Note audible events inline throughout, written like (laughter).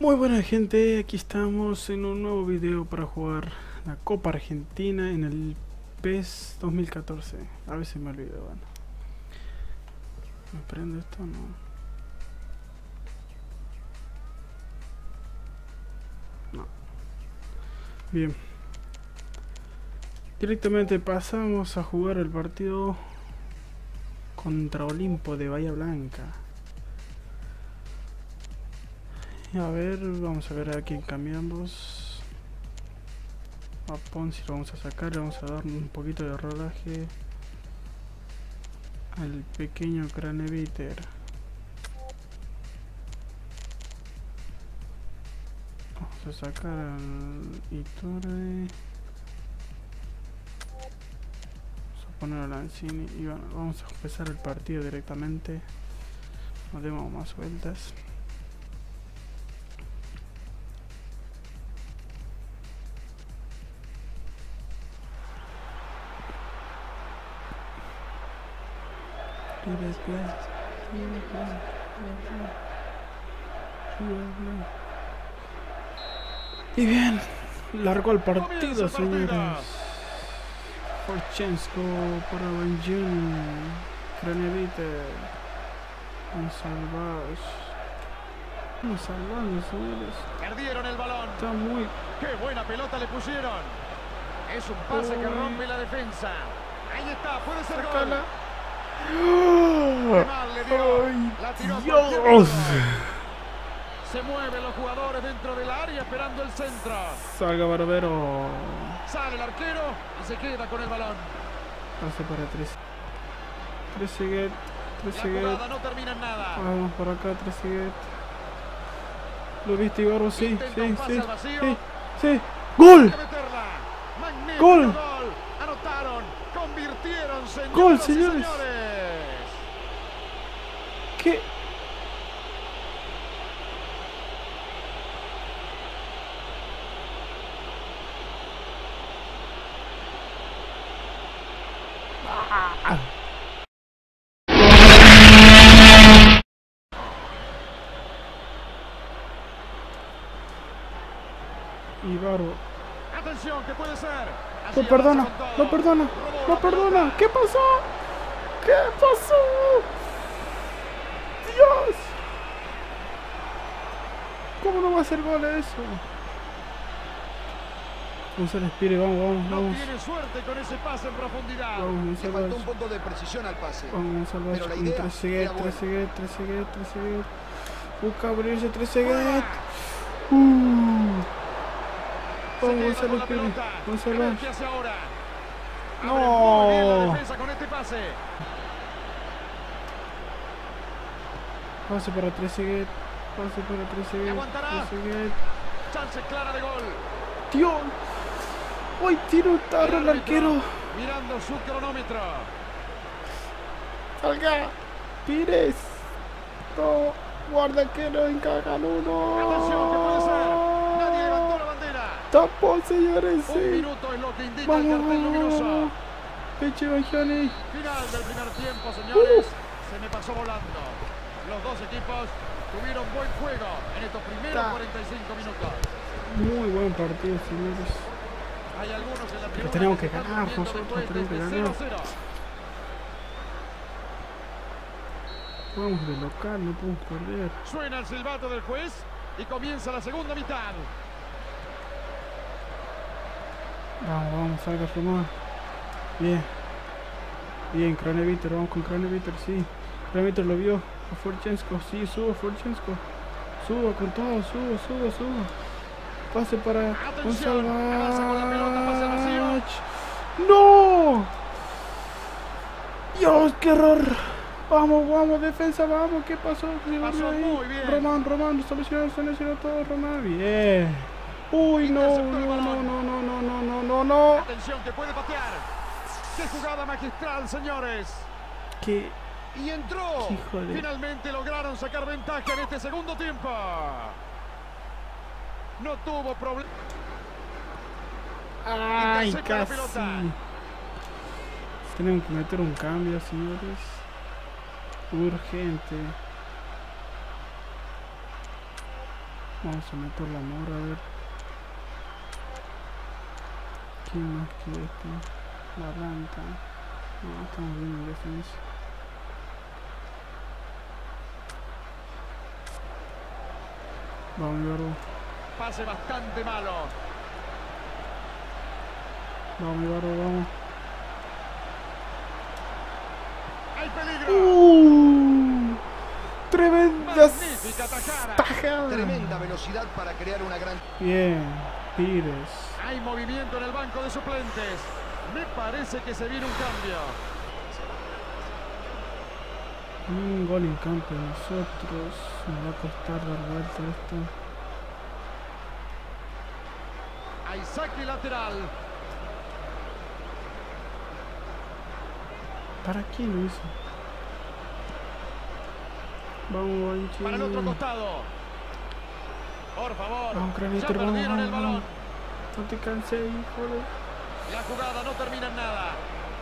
Muy buena gente, aquí estamos en un nuevo video para jugar la Copa Argentina en el PES 2014. A veces me olvido, bueno. ¿Me prende esto o no? No. Bien. Directamente pasamos a jugar el partido contra Olimpo de Bahía Blanca. A ver, vamos a ver a quién cambiamos. A Ponzi lo vamos a sacar, le vamos a dar un poquito de rodaje al pequeño Craneviter. Vamos a sacar al Iturbe. Vamos a poner a Lanzini y bueno, vamos a empezar el partido directamente. No demos más vueltas. Y bien, largo el partido, señores. Forchensko para Benjun, Cranevite, un salvage. Un salvage, señores. Perdieron el balón. Está muy. ¡Qué buena pelota le pusieron! Es un pase que rompe la defensa. Ahí está, puede ser gol. Sacala. Dios! Se mueven los jugadores dentro del área esperando el centro. Salga Barbero. Sale el arquero y se queda con el balón. Pase para tres. Seguet. Tres La no termina en nada. Vamos por acá, tres Seguet. ¿Lo viste, Ibarro? Sí, sí, sí. Sí, sí. ¡Gol! Gol. gol. Anotaron. Convirtieron, señoras Gol, señores. ¿Qué? Ibarro. Atención, que puede ser. Así No perdona, todo. perdona, la perdona. ¿Qué pasó? ¿Qué pasó? Dios. ¿Cómo no va a ser gol eso? González Pire, vamos, vamos, No vamos. tiene suerte con ese pase en profundidad. Vamos, Le González. faltó un poco de precisión al pase. Vamos a salvar Pero la idea 3 Seguet, era 3 buena. Seguet, 3 Seguet, 3 Seguet. Busca abrirse 3 Seguet. Uh. Vamos, queda con González la Pire. pelota. A González. ver qué hace ahora. Abre No. este pase. Para 3 Seguet. Pase para 3 Seguet. aguantará. 3 Seguet. Chance clara de gol. Dios. Hoy tiro un tarro el arquero. Mirando su cronómetro. Salga. Pires. No. Guarda que no encajan uno. Atención, que puede ser. Nadie levantó la bandera. Tapó, señores. Un minuto es lo que indica el Vamos, cartel luminoso. Peche Bajani. Final del primer tiempo, señores. Uh. Se me pasó volando. Los dos equipos tuvieron buen juego en estos primeros Ta. 45 minutos. Muy buen partido, señores. Hay algunos en la tribuna tenemos que ganar, nosotros tenemos que ganar. 0-0. Vamos de local, no podemos perder. Suena el silbato del juez y comienza la segunda mitad. Vamos, vamos, salga Román. Bien. Bien, Craneviter, vamos con Craneviter, sí. Craneviter lo vio. A Forchensko, sí, suba Forchensko. Suba con todo, suba, suba, suba. Pase para Atención, con la pelota, pase vacío. ¡No! Dios, qué error. Vamos, vamos, defensa, vamos. ¿Qué pasó? Se Pasó muy bien. Román, Román, solucionó, solucionó todo, Román. Bien. Uy, no, no, no, no, no, no, no, no, no, no. Atención que puede patear. ¡Qué jugada magistral, señores! ¿Qué? Y entró. Hijo de- Finalmente lograron sacar ventaja en este segundo tiempo. No tuvo problema. Ay, casi. Tenemos que meter un cambio, señores. Urgente. Vamos a meter la mora a ver. ¿Quién más que este? La ranta. No, estamos bien en defensa. Vamos, mi barbo. Pase bastante malo. Vamos, mi barbo, vamos. ¡Hay peligro! ¡Uh! ¡Tremenda tajada! Tremenda velocidad para crear una gran... Bien, Pires. Hay movimiento en el banco de suplentes. Me parece que se viene un cambio. Un gol en campo de nosotros. Nos va a costar dar vuelta esto. Hay saque lateral. ¿Para quién lo hizo? Vamos, Banchi. Para el otro costado. Por favor. Vamos, Craniter, vamos, el balón. No te canses, hijo de... La jugada no termina en nada.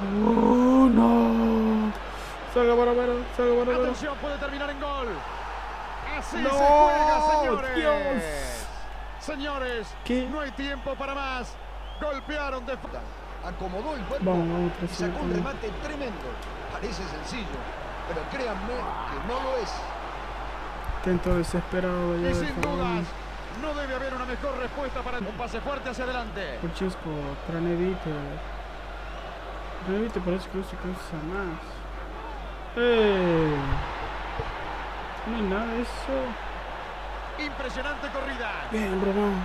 ¡Oh, no! Salga para ver, salga para ver. Atención, puede terminar en gol. Así ¡No! se juega, señores. ¡Dios! Señores, ¿Qué? no hay tiempo para más. Golpearon de Acomodó el cuerpo vamos, y sacó un 300. remate tremendo. Parece sencillo, pero créanme que no lo es. Intento desesperado ya Y de sin favor. dudas, no debe haber una mejor respuesta para un pase fuerte hacia adelante. Puchisco, Cranevite. Cranevite parece que no se cansa más. ¡Eh! No hay nada de eso. Impresionante corrida. Bien, bro, vamos.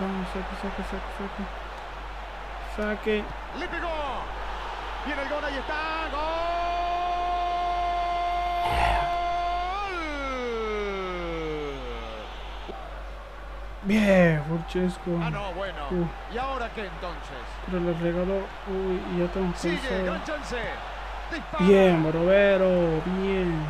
Vamos, saque, saque, saque, saque. Saque. Le pegó. Viene el gol, ahí está. ¡Gol! Bien, Francesco. Ah, no, bueno. Uh. ¿Y ahora qué entonces? Pero le regaló. Uy, y ya estamos Sigue, gran chance. Bien, Barovero, bien.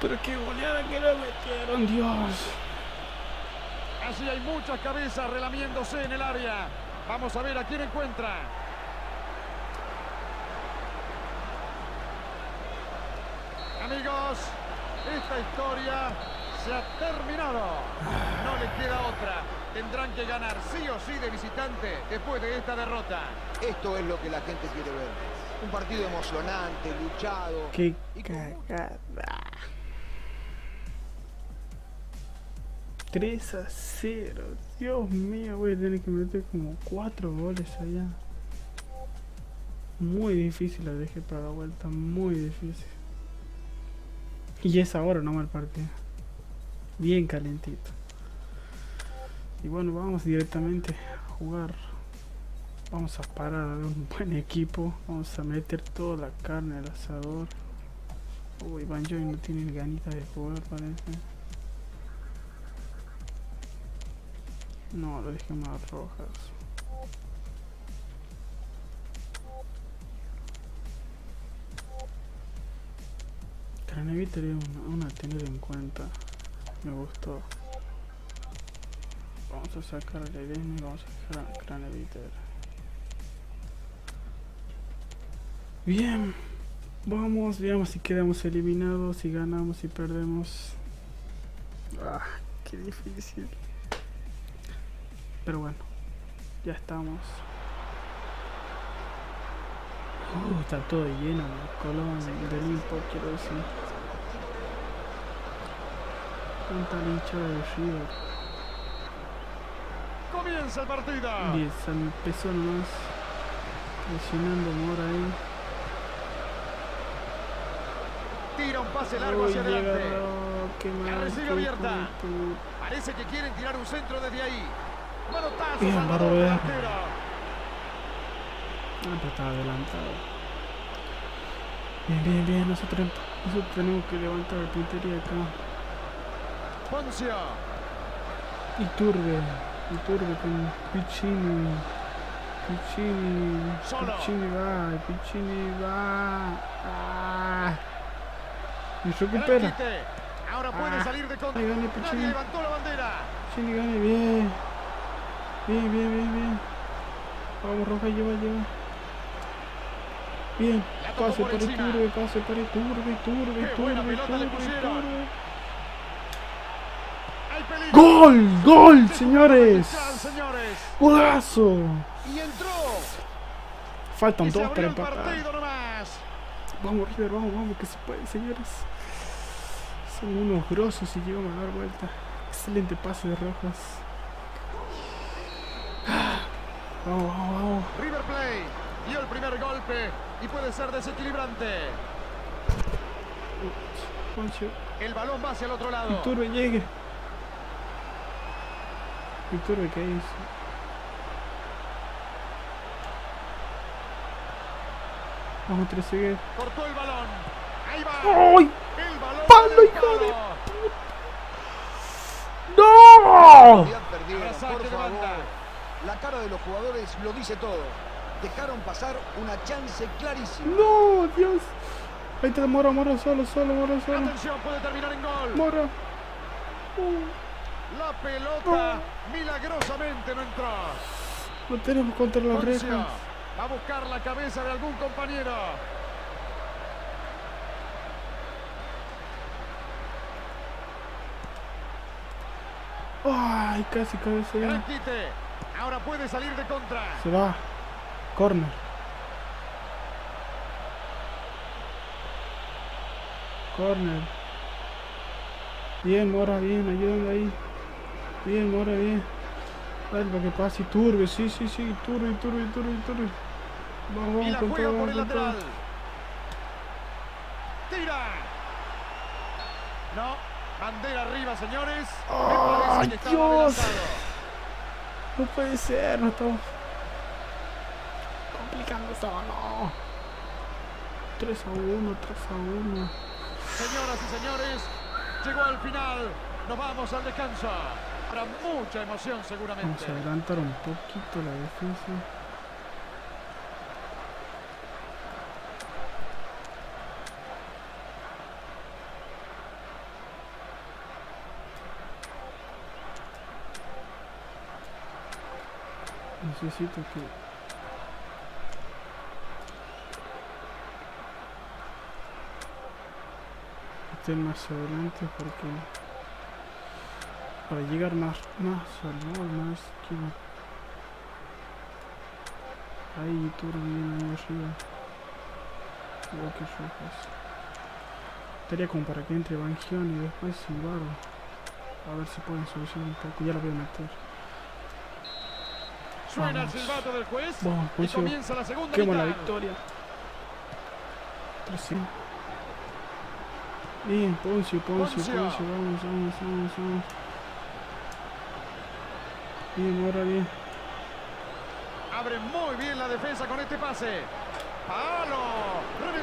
Pero qué goleada que le metieron, Dios. Así hay muchas cabezas relamiéndose en el área. Vamos a ver a quién encuentra. Amigos, esta historia se ha terminado. No les queda otra. Tendrán que ganar sí o sí de visitante después de esta derrota. Esto es lo que la gente quiere ver. Un partido emocionante, luchado. Qué y con 3 a 0. Dios mío, voy a tener que meter como 4 goles allá. Muy difícil la dejé para la vuelta, muy difícil. Y es ahora nomás el partido. Bien calentito. Y bueno, vamos directamente a jugar. Vamos a parar a un buen equipo. Vamos a meter toda la carne al asador. Uy, Banjoy no tiene ganitas de jugar, parece. No, lo dejé más rojas. Craneviter es una, una tener en cuenta. Me gustó. Vamos a sacar a Ledesma y vamos a dejar a Craneviter. Bien. Vamos, veamos si quedamos eliminados, si ganamos, si perdemos. Ah, qué difícil. Pero bueno, ya estamos. Uh, está todo lleno de Colón, del Limpo, quiero decir. Tanta hinchada de River. Comienza el partido. Y se empezó nomás. Presionando Mora ahí. Tira un pase largo Uy, hacia llega adelante. La mal, recibe abierta. Parece que quieren tirar un centro desde ahí. Bien, Barroera. delantero. Ah, pero estaba adelantado. Bien, bien, bien. Nosotros, nosotros tenemos que levantar la puntería acá. Poncio. Iturbe. Iturbe con Piccini. Piccini. Piccini va. Piccini va. Ah. Y recupera. Ahora puede Ah. salir de contra. Piccini. Piccini gane. Bien. Bien, bien, bien, bien. Vamos, Roja, lleva, lleva. Bien, pase por el turbe, pase por el turbe, turbe, turbe, turbe, turbe. ¡Gol! ¡Gol, señores! ¡Golazo! Faltan dos para empatar. Vamos, River, vamos, vamos, que se puede, señores. Son unos grosos y llevan a dar vuelta. Excelente pase de Rojas. Vamos, vamos, vamos. River Play dio el primer golpe y puede ser desequilibrante. Poncho, El balón va hacia el otro lado. Iturbe llegue. Iturbe, ¿qué hizo? Vamos, Trezeguet. Cortó el balón. Ahí va. ¡Ay! El balón. ¡Palo, hijo de palo. ¡No! Saque por favor. La cara de los jugadores lo dice todo. Dejaron pasar una chance clarísima. ¡No! ¡Dios! Ahí está Mora, Mora, solo, solo, Mora, solo. Atención, puede terminar en gol. Mora. Uh, La pelota milagrosamente no entró. lo tenemos contra las rejas. va a buscar la cabeza de algún compañero. ¡Ay! Casi cabecea. Gran quite. Ahora puede salir de contra. Se va. Corner. Corner. Bien, Mora, bien, ayúdame ahí. Bien, Mora, bien. Dale para que pase Turbe, sí, sí, sí, Turbe, Turbe, Turbe, Turbe. Vamos, Y vamos la con juega todo, por el lateral. Tira. No. Bandera arriba, señores. Me ¡Ay, parece que estaba Dios! No puede ser, no estamos complicando esto, no. 3 a 1, 3 a 1. Señoras y señores, llegó al final. Nos vamos al descanso. Para mucha emoción Vamos seguramente. a adelantar un poquito la defensa. Necesito que estén más adelante porque para llegar más más al gol más que ahí Turbin ahí arriba. Igual que Rojas estaría como para que entre Bangion y después Silvaro. A ver si pueden solucionar un poco. Ya lo voy a meter Suena el silbato del juez. Vamos, y comienza la segunda la mitad. victoria 3 Bien, Poncio, Poncio, Poncio. Poncio, vamos, vamos, vamos, vamos. Bien, ahora bien. Abre muy bien la defensa con este pase. ¡Palo!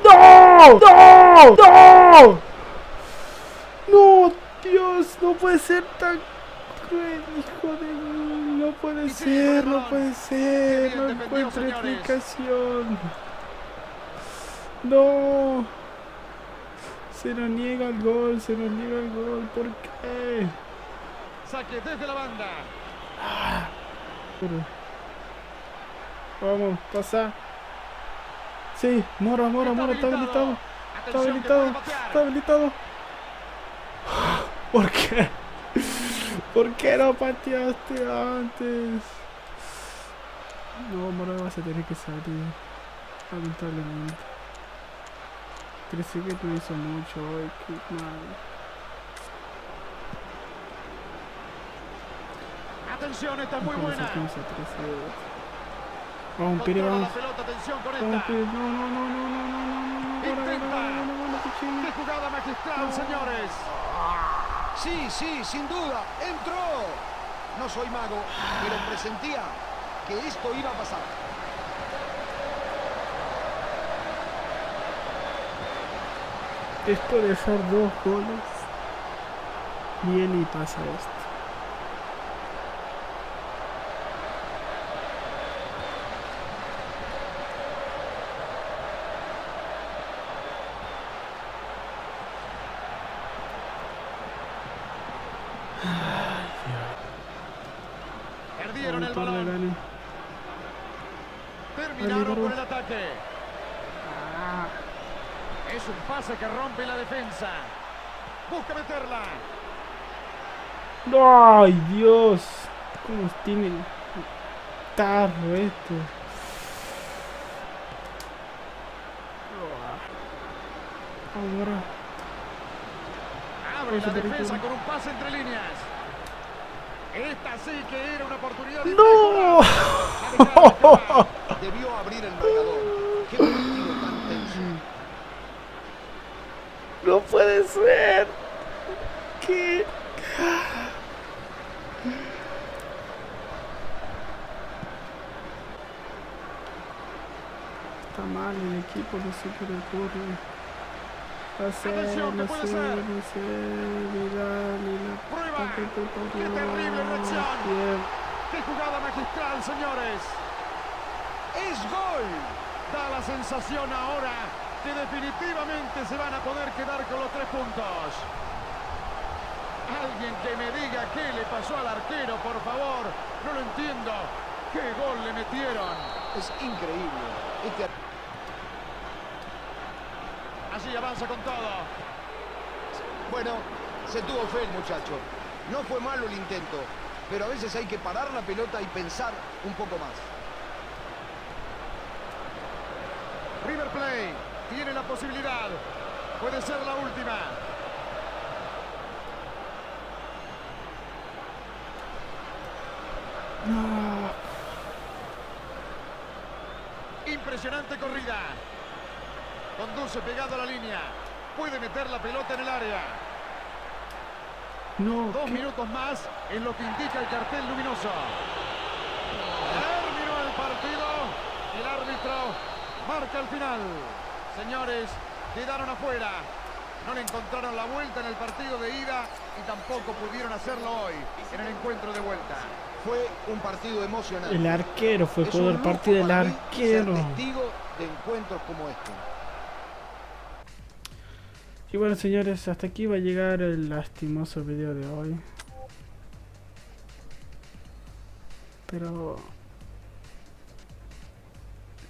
¡No! ¡No! ¡No! ¡No! Dios, no puede ser tan cruel, hijo de... No puede ser, no puede ser, no encuentro explicación. No. Se nos niega el gol, se nos niega el gol, ¿por qué? Saque desde la banda. Pero- Vamos, pasa. Sí, Mora, Mora, Mora, está habilitado. Está habilitado, puede patear. está habilitado. (gasps) ¿Por qué? ¿Por qué no pateaste antes? No, Mora vas a tener que salir. Lamentablemente. Crecí que no hizo mucho hoy, qué mal. Atención, esta es muy buena. Vamos, vamos. la pelota, atención con Vamos. No, no, no, no, no, no, no, no, no. Mora, Pichini. ¡Qué jugada magistral, señores! Sí, sí, sin duda. Entró. No soy mago, pero presentía que esto iba a pasar. Después de hacer dos goles, viene y pasa esto. Perdieron el Autor de balón. gane. Terminaron Dale, por Barba. el ataque. Ah, Es ¡Ay, Dios! ¿Cómo tiene tarro esto? Ahora. Abre la defensa con un pase entre líneas. Esta sí que era una oportunidad de ¡No! Debió abrir el marcador. Qué partido tan tenso. ¡No puede ser! Está mal el equipo, no sé qué le ocurre. No sé, Atención, ¿qué no sé, no sé, Vidal y la Qué terrible reacción. ¡Qué jugada magistral, señores! ¡Es gol! Da la sensación ahora que definitivamente se van a poder quedar con los tres puntos. Alguien que me diga qué le pasó al arquero, por favor. No lo entiendo. ¡Qué gol le metieron! Es increíble. Este Allí avanza con todo. Bueno, se tuvo fe el muchacho. No fue malo el intento, pero a veces hay que parar la pelota y pensar un poco más. River Plate tiene la posibilidad. Puede ser la última. No. Impresionante corrida. Conduce pegado a la línea. Puede meter la pelota en el área. No, Dos ¿qué? minutos más es lo que indica el cartel luminoso. Terminó el partido el árbitro marca el final. Señores, quedaron afuera. No le encontraron la vuelta en el partido de ida y tampoco pudieron hacerlo hoy en el encuentro de vuelta. Fue un partido emocionante. El arquero fue del lujo partido del arquero. Testigo de encuentros como este. Y bueno señores, hasta aquí va a llegar el lastimoso video de hoy. Pero...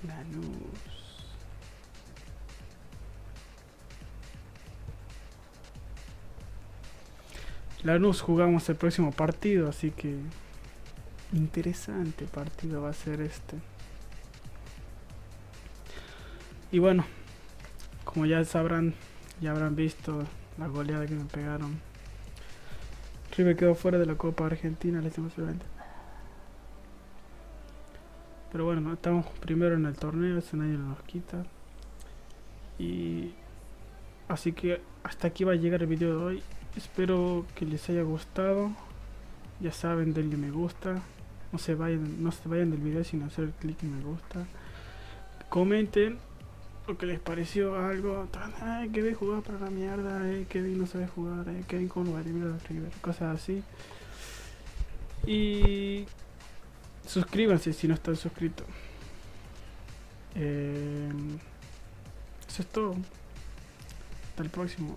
Lanús... Lanús jugamos el próximo partido, así que... Interesante partido va a ser este. Y bueno, como ya sabrán, ya habrán visto la goleada que me pegaron. River quedó fuera de la Copa Argentina, lastimosamente. Pero bueno, ¿no? estamos primero en el torneo, eso nadie nos quita. Y así que hasta aquí va a llegar el video de hoy. Espero que les haya gustado. Ya saben, denle me gusta. No se vayan, no se vayan del video sin hacer clic en me gusta. Comenten lo que les pareció algo. Ay, Kevin jugaba para la mierda, eh, Kevin no sabe jugar, eh, Kevin a River, cosas así. Y suscríbanse si no están suscritos. Eh, eso es todo. Hasta el próximo.